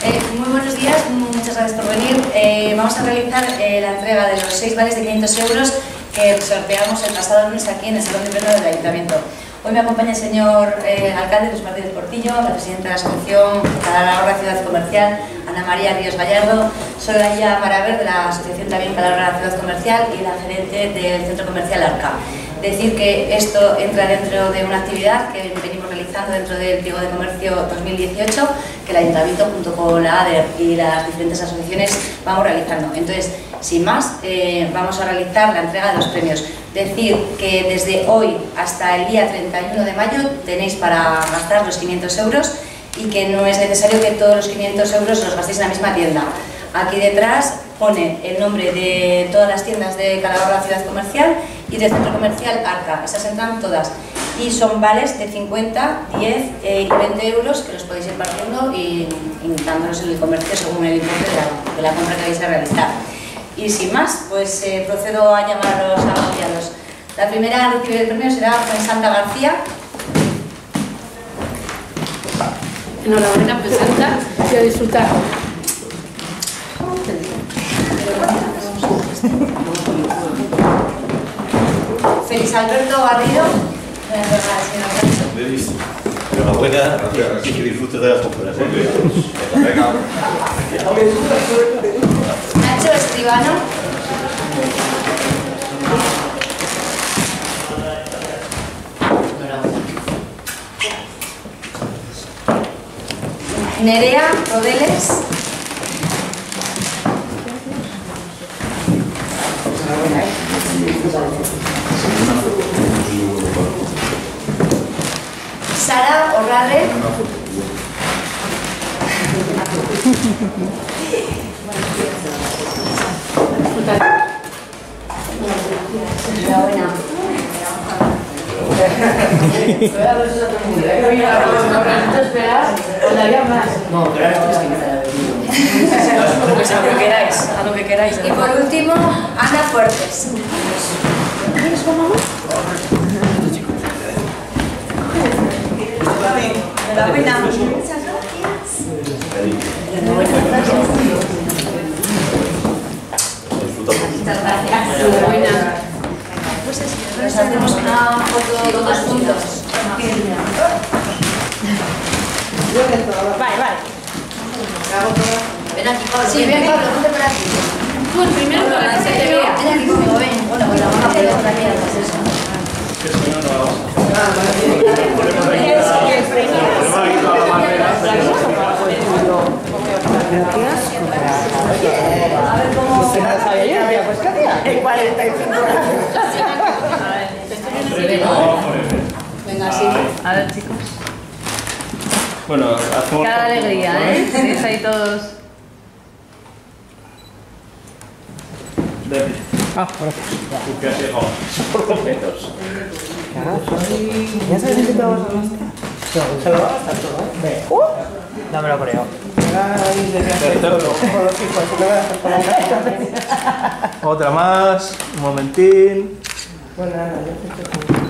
Eh, muy buenos días, muchas gracias por venir. Eh, vamos a realizar eh, la entrega de los seis vales de 500 euros que sorteamos el pasado lunes aquí en el Salón de Pleno del Ayuntamiento. Hoy me acompaña el señor alcalde Luis Martínez Portillo, la presidenta de la Asociación Calahorra Ciudad Comercial, Ana María Ríos Gallardo, Soraya Maraver de la Asociación también Calahorra Ciudad Comercial y la gerente del Centro Comercial Arca. Decir que esto entra dentro de una actividad que venimos realizando dentro del Pliego de Comercio 2018 que el Ayuntamiento junto con la ADER y las diferentes asociaciones vamos realizando. Entonces, sin más, eh, vamos a realizar la entrega de los premios. Decir que desde hoy hasta el día 31 de mayo tenéis para gastar los 500 euros y que no es necesario que todos los 500 euros los gastéis en la misma tienda. Aquí detrás pone el nombre de todas las tiendas de Calahorra Ciudad Comercial y del Centro Comercial Arca. Esas entran todas. Y son vales de 50, 10 eh, y 20 euros que los podéis ir partiendo y, dándolos en el comercio según el importe de la, compra que vais a realizar. Y sin más, pues eh, procedo a llamar a los anunciados. La primera a recibir el premio será Juan Santa García. Enhorabuena, Santa, y a disfrutar. Feliz Alberto Garrido. Enhorabuena y que disfrutes de las compras. Nacho Escribano. Nerea Rodeles. Enhorabuena. No, pero ahora tienes que empezar a ver. A lo que queráis, a lo que queráis. Y por último, Ana Fuertes. Enhorabuena. Muchas Muchas gracias. Hacemos una foto todos juntos. Vale, vale. Ven aquí, Pablo. Sí, ven, Pablo, ponte por aquí. Tú el primero que se te vea. Ven aquí ven. Bueno, pues la vamos a poner por aquí, pues eso. Venga, sí. A ver, chicos. Bueno, hacemos... Cada alegría, ¿eh? Tenéis ahí todos. Ah, gracias. Tú que has llegado por los menos. ¿Ya sabes en qué te vas a? Se lo va a gastar todo, ¿eh? Ve. ¡Uh! Dámelo por ello. Otra más, un momentín. Bueno, nada, echo